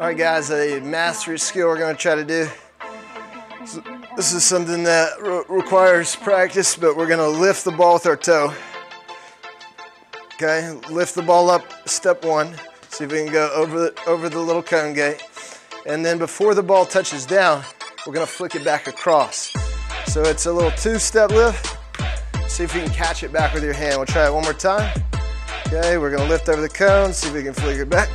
All right, guys, a mastery skill we're gonna try to do. This is something that re requires practice, but we're gonna lift the ball with our toe. Okay, lift the ball up, step one. See if we can go over the, over the little cone gate. And then before the ball touches down, we're gonna flick it back across. So it's a little two-step lift. See if you can catch it back with your hand. We'll try it one more time. Okay, we're gonna lift over the cone, see if we can flick it back.